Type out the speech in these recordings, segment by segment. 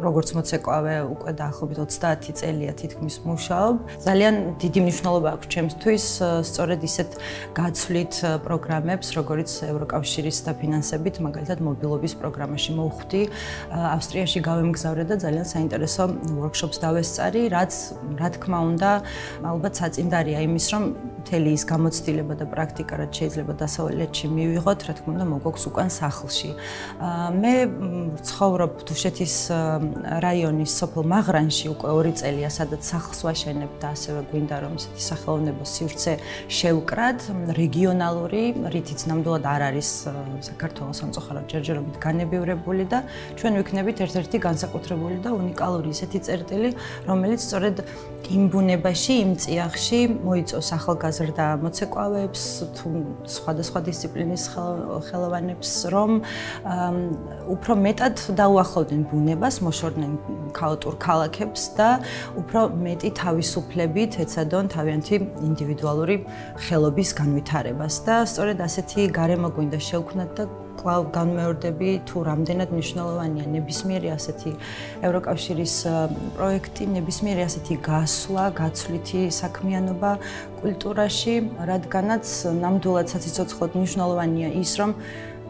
როგორც მოცეკვავე უკვე დაახლოებით 30 წელია თითქმის მუშაობ. ძალიან დიდი მნიშვნელობა აქვს ჩემთვის სწორედ ისეთ გაცვლით პროგრამებს, როგორც ევროკავშირის დაფინანსებით, მაგალითად მობილობის პროგრამაში მოვხვდი. ავსტრიაში გავემგზავრე და ძალიან საინტერესო workshops დავესწარი, რაც რა თქმა უნდა, ალბათ საწინდარია იმის, რომ მთელი ის გამოცდილება და პრაქტიკა რაც შეიძლება დასავლეთში მივიღოთ, რა თქმა უნდა, მოგვაქვს უკან სახლში. მე ცხოვრობ თუშეთის რაიონის სოფელ მაღრანში უკვე 2 წელია, სადაც სახლს ვაშენებ და ასევე გვინდა რომ ესეთი სახელოვნებო სივრცე შევკრათ, რეგიონალური, რითიც ნამდვილად არ არის საქართველოს სამწუხაროდ ჯერჯერობით განებივრებული და ჩვენ ვიქნებით ერთ-ერთი განსაკუთრებული და უნიკალური ისეთი წერტილი, რომელიც სწორედ იმ ბუნებაში, იმ წიაღში მოიწოს ახალგაზრდა მოცეკვავებს თუ სხვადასხვა დისციპლინის ხელოვანებს, რომ უფრო მეტად მეტად დაუახლოვდნენ ბუნებას, მოშორდნენ ქაოტურ ქალაქებს და უფრო მეტი თავისუფლებით ეცადონ თავიანთი ინდივიდუალური ხელობის განვითარებას. და სწორედ ასეთი გარემო გვინდა შევქმნათ და კვლავ განმეორდები თუ რამდენად მნიშვნელოვანია ნებისმიერი ასეთი ევროკავშირის პროექტი, ნებისმიერი ასეთი გასვლა, გაცვლითი საქმიანობა კულტურაში, რადგანაც ნამდვილად საციცოცხლოდ მნიშვნელოვანია ის, რომ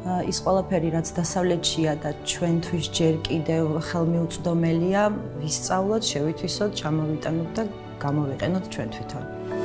ის ყველაფერი რაც დასავლეთშია და ჩვენთვის ჯერ კიდევ ხელმიუწვდომელია, ვისწავლოთ, შევითვისოთ, ჩამოვიტანოთ და გამოვიყენოთ ჩვენ თვითონ.